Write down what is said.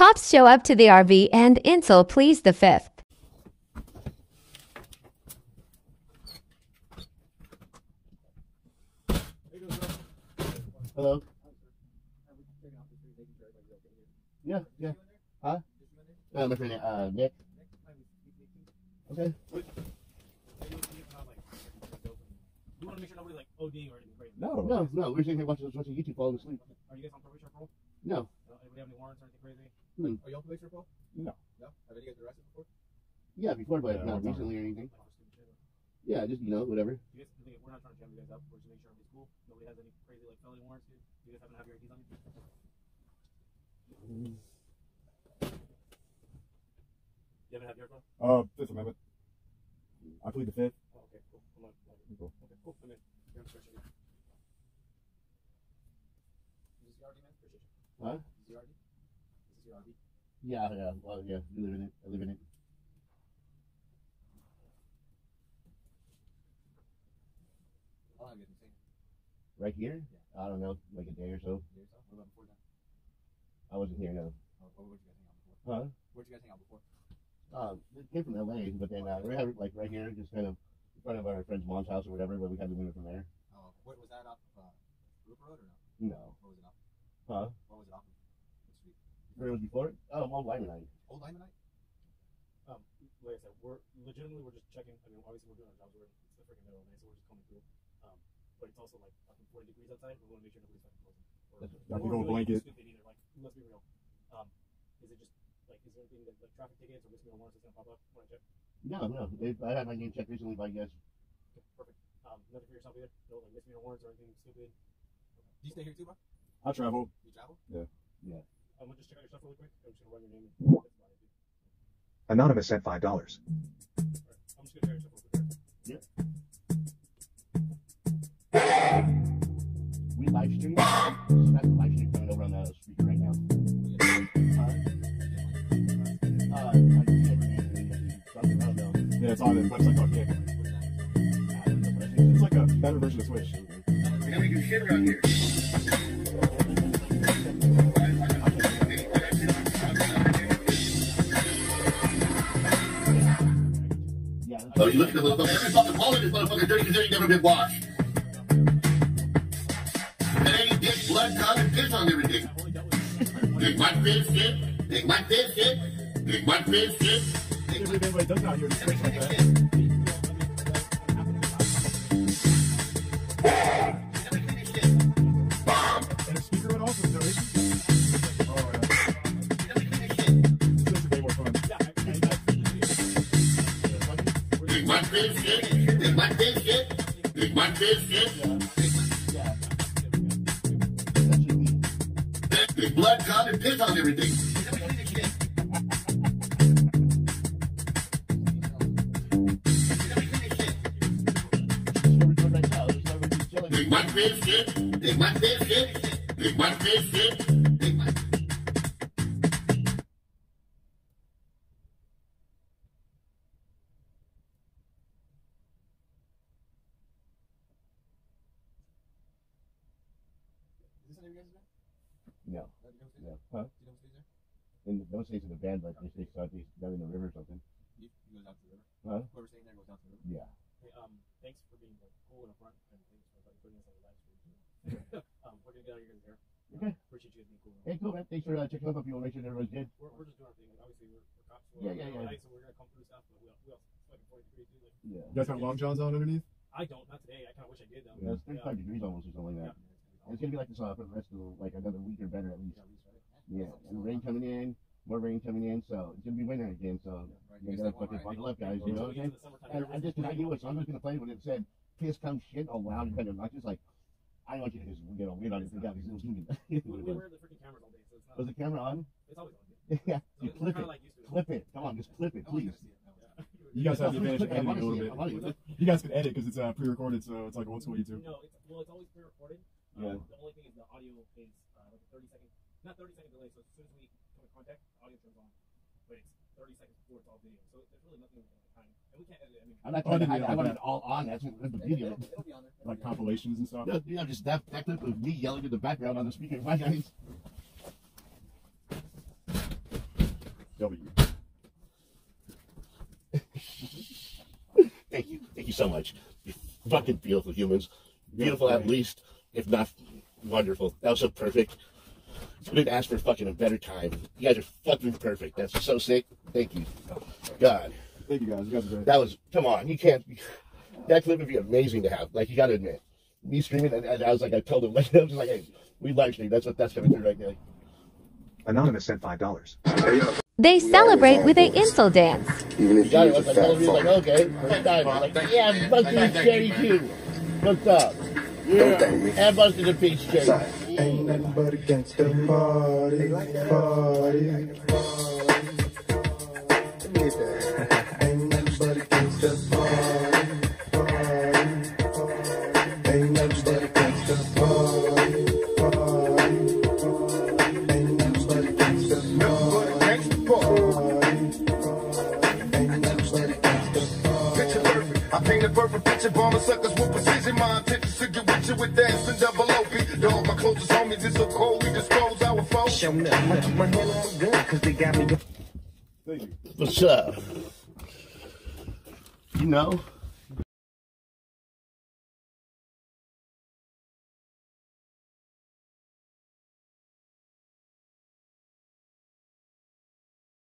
Cops show up to the RV and Incel pleads the fifth. Hello. Yeah, yeah. Huh? Uh, my friend, uh, Nick. Okay. You want to make sure nobody like ODing or anything crazy. No, no, no. We're sitting here watching, watching YouTube, falling asleep. Are you guys on probation or parole? No. Uh, anybody have any warrants or anything crazy? Hmm. Are y'all probation or parole? No. No? Have any of you guys been arrested before? Yeah, before, but Yeah, not all the time. recently or anything. Like, or stupid shit? Yeah, just, you know, whatever. You guys, the thing we're not trying to jam you guys up. We're just making sure everybody's cool. Nobody has any crazy like felony warrants. Dude. You guys happen to have your IDs on you? You haven't had yours on? Uh, Fifth Amendment. I plead the fifth. Oh, okay, cool. I'm not, like, Cool. okay, cool. I'm in. You're on search again. Is this your RV, man? Appreciate you. Huh? Is this your RV? Is this your RV? Yeah, yeah. Well, yeah, we live in it. I live in it. How long have you been staying Right here? Yeah. I don't know, like a day or so. here? yourself? What about before that? I wasn't here, no. Oh, where'd you guys hang out before? Huh? Where'd you guys hang out before? Um, it came from LA, but then uh, we have like right here, just kind of in front of our friend's mom's house or whatever, but we had to move it from there. Oh, what was that off of uh, Rupert Road or no? No. What was it off? Huh? What was it off of? Where was before? Oh, Old Limonite. Old Limonite? Um, like I said, we're legitimately we're just checking. I mean, obviously we're doing our jobs. We're it's the freaking middle of May, so we're just coming through. Um, but it's also like fucking 40 degrees outside. We want to make sure nobody's fucking closing. Or, Got or old doing blanket. Stupid either. Like, let's be real. Um, is it just like is there anything that like traffic tickets or misdemeanor warrants that's gonna pop up when I check? No, no. They, I had my name checked recently by you guys. Okay, perfect. Um, nothing for yourself either. No like misdemeanor warrants or anything stupid. Do you stay here too, bro? I travel. You travel? I'm gonna just check out your stuff really quick. I'm just gonna run your name. And that's about it, dude. Anonymous sent $5. Alright, I'm just gonna check your stuff real quick. We live stream. So that's the live stream coming over on the speaker right now. Uh, uh, I can't something, I don't. Yeah, it's on a website called Kick. I don't know, but I think It's like a better version of Twitch. We know we do shit around here. You look at the motherfucker, every fucking hole in this motherfucker dirty because it ain't never been washed. That ain't dick, blood, cum, and piss on everything. I've only dealt with Big white fish shit, big white fish shit, big white fish shit. Big white fish shit, big white fish shit, big white fish shit, big blood, cum, and piss on everything. Record right now. Just let me be chilling. Big white fish Is this any you guys there? No, No, you don't stay no. there? Huh? You don't stay there? Don't say to the band, but they say something down in the river or something. You, you go down to the river? Huh? Whoever's staying there goes down to the river? Yeah. Hey, um, thanks for being like cool and upfront, and thanks for like, putting us on the live stream um, we're gonna get out of your guys' hair. Okay. Appreciate you guys being cool. Hey, cool, man. Thanks for uh, checking up on people. Make sure everyone's good. We're, we're just doing our thing. Like, obviously, we're, we're cops. We're Yeah, yeah, yeah. Nice, so we're gonna come through stuff, but we also, we also it's like 40 degrees too. Like, Yeah. You guys got long johns on underneath? I don't, not today. I kind of wish I did though. Yeah, it's 35 degrees almost or something like that. And it's gonna be like this uh, for the rest of the, like another week or better at least. Yeah. And rain coming in, more rain coming in, so it's gonna be winter again. So Right, you you gotta guys fucking have one, buckle up, guys. You know what I'm saying? And I just I knew what song I was gonna play when it said "piss come shit" all loud and kind of obnoxious. Like I don't want you to just get on weird on it. Forget because it was moving. We, we wear the freaking cameras all day, so it's not. Was the camera on? It's always on. Yeah. yeah. So You clip it. like used to. Clip it. Come on, just clip it, I want you please. to see it. Yeah. You guys have the Please advantage of clip it. I editing a little bit. I wanna see it. You guys can edit because it's uh, pre-recorded, so it's like old school YouTube. No, it's well, it's always pre-recorded. Yeah. Um, the only thing is the audio is uh, like a 30 second, not 30 second delay. So as soon as we come in contact, the audio turns on, but it's 30 seconds before it's all video. So there's really nothing behind. And we can't edit. it. I mean, I'm not Oh, I to hide. I want it all on. That's what the video. It'll, it'll be on there. Like be compilations and stuff. No, you know, just that, that clip of me yelling in the background on the speaker. My guys. W. Thank you. Thank you so much. You're fucking beautiful humans. Beautiful at least, if not wonderful. That was so perfect. Couldn't ask for fucking a better time. You guys are fucking perfect. That's so sick. Thank you. God. Thank you guys. You guys are great. That was come on, you can't that clip would be amazing to have. Like you gotta admit. Me screaming and, and I was like I told him like I was just like, hey, we live stream. That's what that's coming through right now. Anonymous sent five dollars. They celebrate with a Incel dance. Even if You got it. was Once a I told fat him, he was like, okay. Fuck that. I'm like, yeah, Buster's Cherry too. What's up? Don't thank me. And Buster's a peach cherry. Sorry. Ain't nothing but against the party, party. Ain't nothing but against the party, party. Ain't nothing but against the party, party. Ain't nothing but against the party, party. Ain't nothing but against the party. Picture perfect. I paint a perfect picture. Bomber suckers with precision. My intentions to get with you with dance and double OP. Dog, my closest homies. It's so cold. We dispose our foes. Show up, I keep my head on good, cause they got me Thank you. What's up? You know,